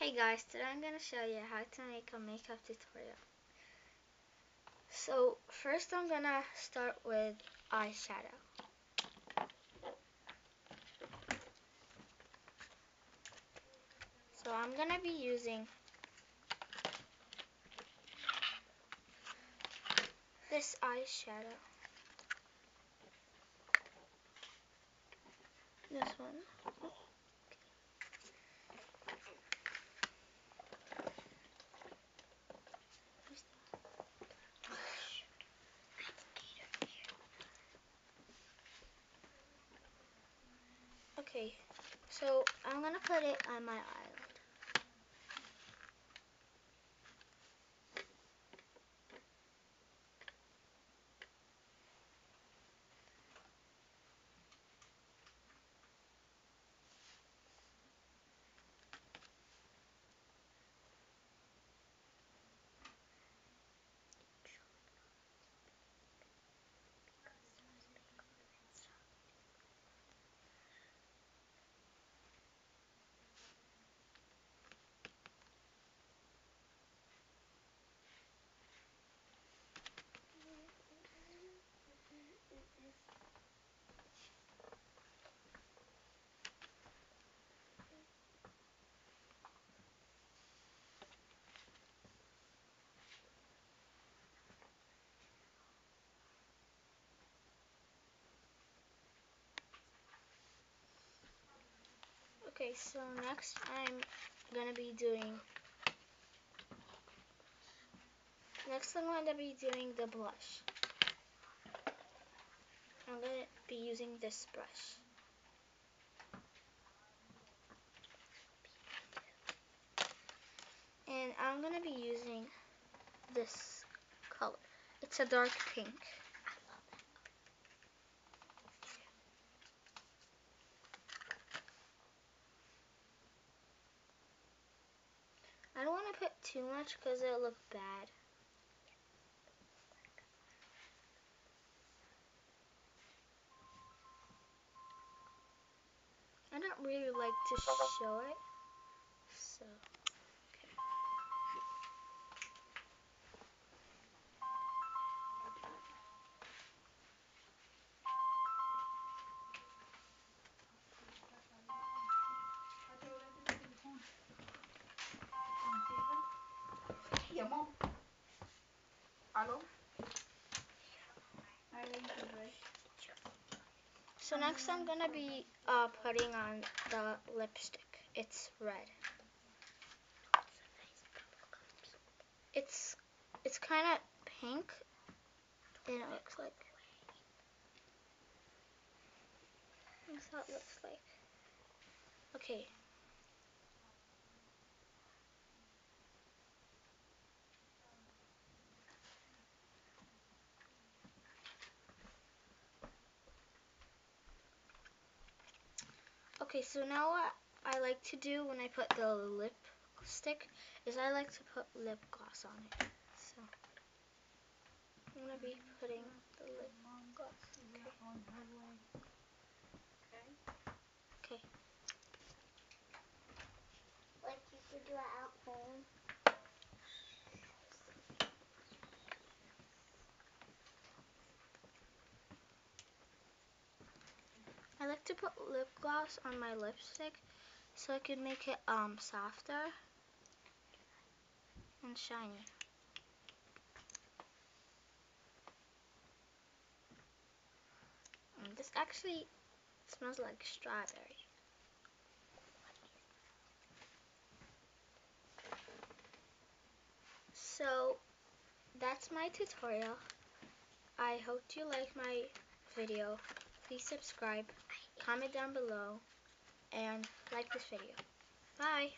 Hey guys, today I'm going to show you how to make a makeup tutorial. So first I'm going to start with eyeshadow. So I'm going to be using this eyeshadow. This one. Okay, so I'm gonna put it on my eyelid. Okay, so next I'm gonna be doing next I'm going to be doing the blush. I'm to be using this brush. And I'm going to be using this color. It's a dark pink. I don't want to put too much because it'll look bad. I don't really like to show it, so... So next I'm to be uh, putting on the lipstick. It's red. It's it's kind of pink and it looks like that's how it looks like. Okay, Okay, so now what I like to do when I put the lipstick is I like to put lip gloss on it. So I'm gonna be putting the lip gloss. Okay. Okay. Like you could do it at home. I like to put lip gloss on my lipstick so I can make it um softer and shiny. And this actually smells like strawberry. So that's my tutorial. I hope you like my video. Please subscribe comment down below, and like this video. Bye!